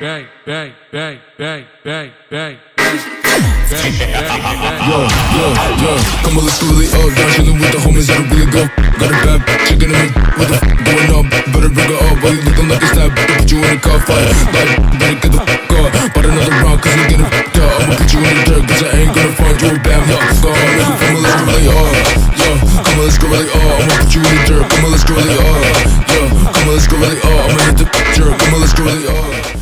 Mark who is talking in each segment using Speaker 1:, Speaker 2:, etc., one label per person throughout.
Speaker 1: bang, bang, bang, bang, bang, bang.
Speaker 2: Yo, yo, yo, come on, let's go really up. Down chillin' with the homies that'll really go. Got a bad chicken in it, what the f going up? Better bring her up, while you looking like a snap. Put you in a car fight, like, better get the f up. But another round, cause you getting f up. I'ma put you in the dirt, cause I ain't gonna find you a bam, yo. Go on, come on, let's go really up. Yo, come on, let's go really up. I'ma put you in the dirt, come on, let's go really up. Yo, come on, let's go really up. I'ma hit the jerk, come on, let's go really up.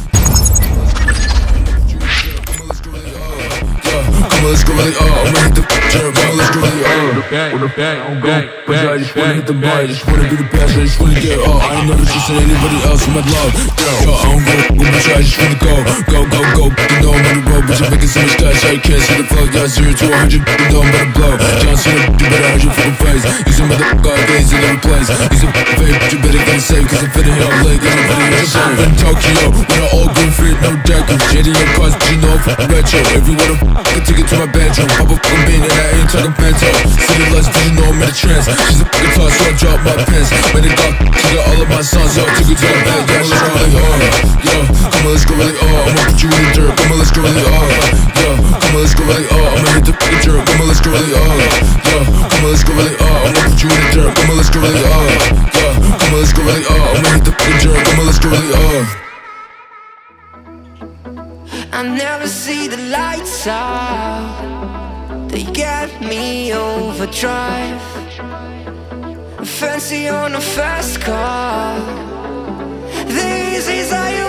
Speaker 2: Let's go really up. I'ma hit the jerk, come let's go really up.
Speaker 1: Bang,
Speaker 2: Wanna
Speaker 1: bang,
Speaker 2: go,
Speaker 1: bang,
Speaker 2: but yeah, I just wanna hit the bar, I just wanna be the best, I just wanna get up. I ain't never trusting anybody else in my love. Yo, I don't go, go, bitch, I just wanna go, go, go, go. You know I'm on the road, but you're making so much cash, I can't see the flow. Yeah, zero to a hundred, you know I'm about to blow. John Cena, you better hide your fucking face. He's a motherfucker, gaze in every place. He's a fake, but you better get safe, all late, cause I'm fitting here safe. In Tokyo, with an green fit, no cars, but you know I'm retro. If you wanna f- take it to my bedroom. Pop a fucking bean and I ain't talking bento. City lights, but you know I'm in a trance. She's a fucking toss, so I drop my pants. When it got, she got all of my songs, yo, took it to the bed, yeah, let's go really hard. Yo, come on, let's go really hard. I'ma put you in the dirt, come on, let's go really hard. Yo, come on, let's go really hard. I'ma hit the fucking jerk, come on, let's go really hard. Yo, come on, let's go really hard. I'ma put you in the dirt, come on, let's go really hard. Yo, hard. Oh, I'ma hit the come on, let's hard. Oh.
Speaker 3: I never see the lights out. They get me overdrive. Fancy on a fast car. This is how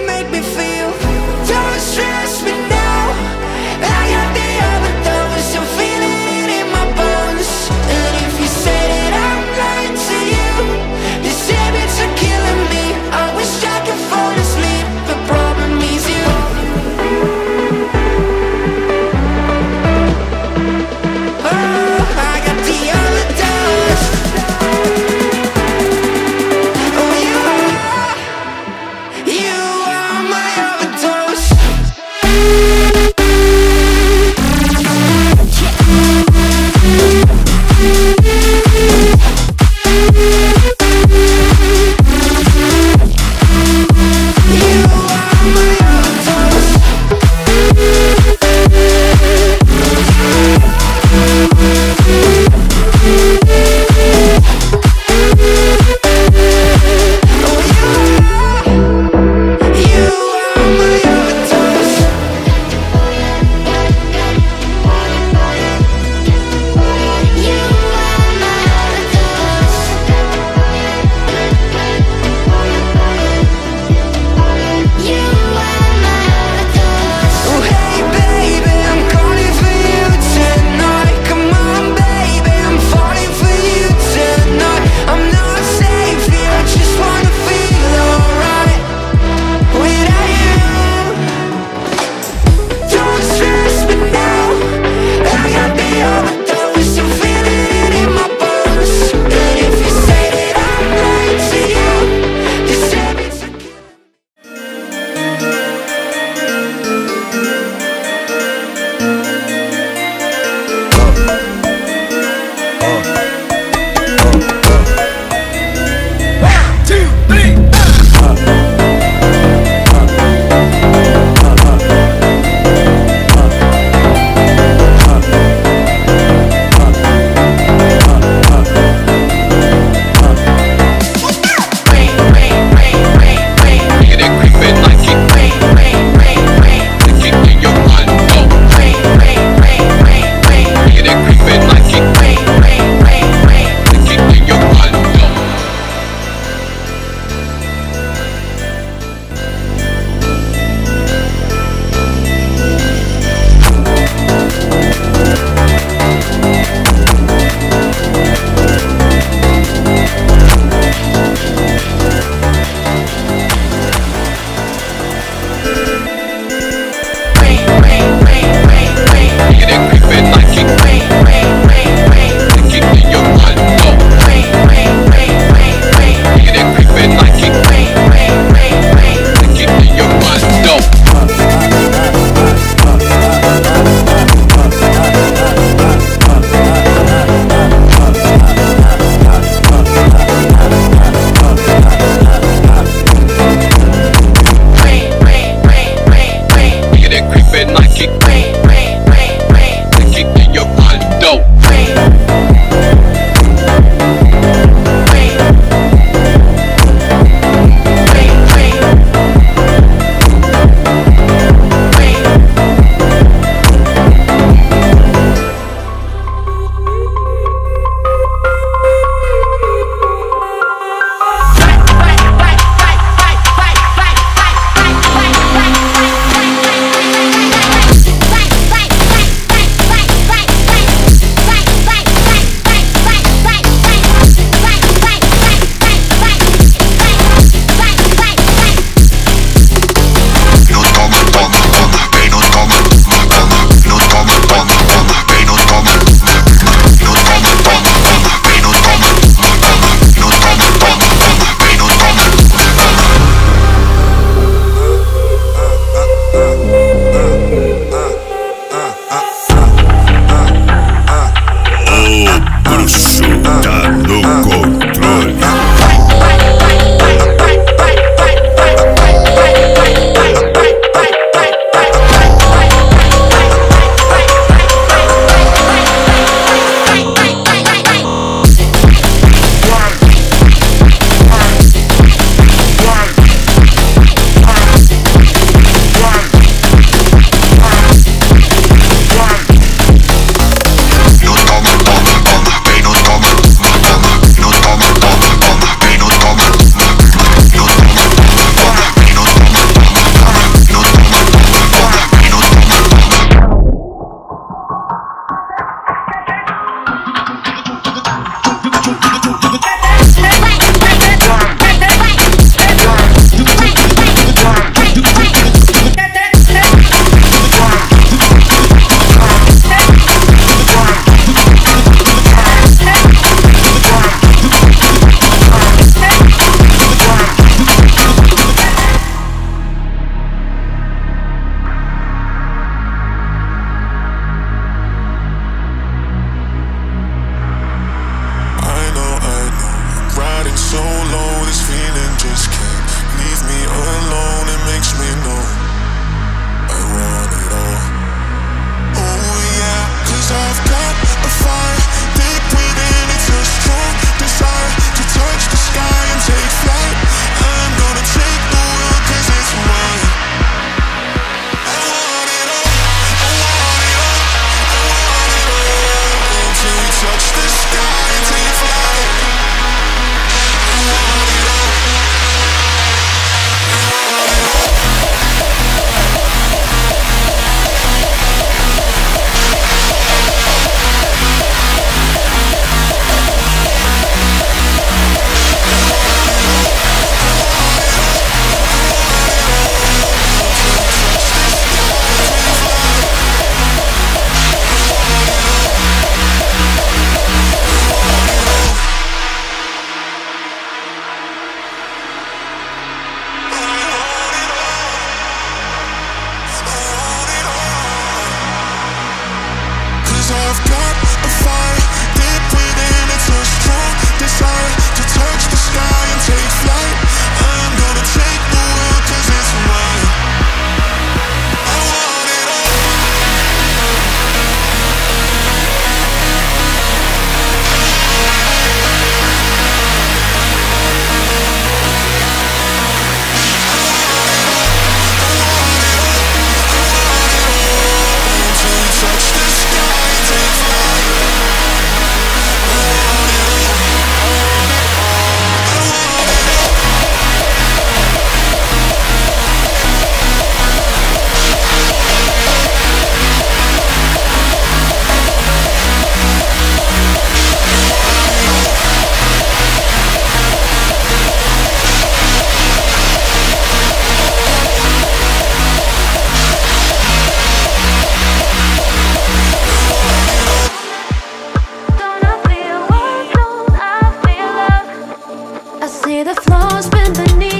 Speaker 3: the floor's been beneath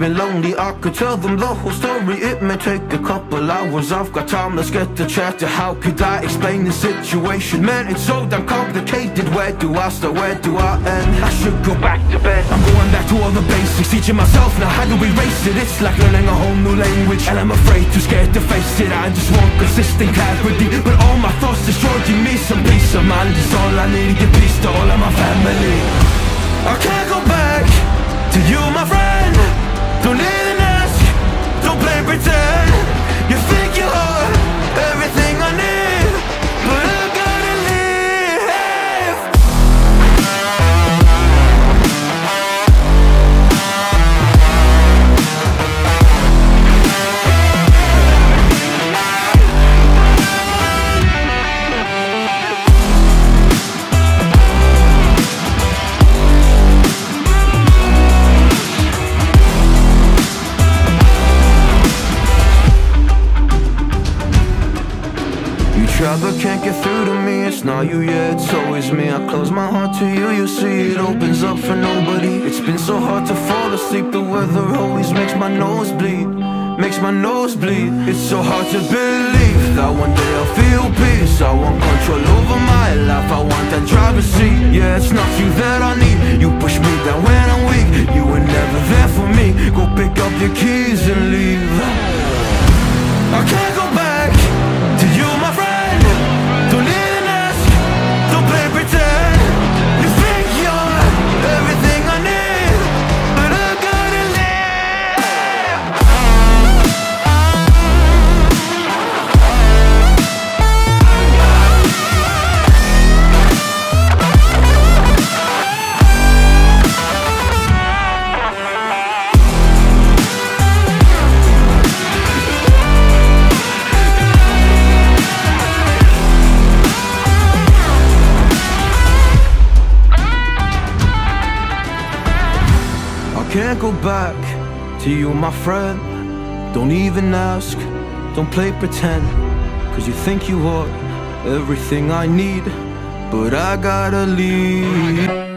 Speaker 3: me
Speaker 4: lonely, I could tell them the whole story. It may take a couple hours, I've got time, let's get to chat How could I explain the situation? Man, it's so damn complicated. Where do I start, where do I end? I should go back to bed. I'm going back to all the basics, teaching myself now how to erase it. It's like learning a whole new language. And I'm afraid, too scared to face it. I just want consistent clarity. But all my thoughts destroying me Some peace of mind. Is all I need to give peace to all of my family. I can't go back to you, my friend Don't need an ask, don't play pretend been so hard to fall asleep. The weather always makes my nose bleed. Makes my nose bleed. It's so hard to believe That one day I'll feel peace. I want control over my life. I want that driver's seat Yeah, it's not you that I need. You push me down when I'm weak. You were never there for me. Go pick up your keys and leave. I can't can't go back to you, my friend. Don't even ask, don't play pretend. Cause you think you are everything I need, but I gotta leave.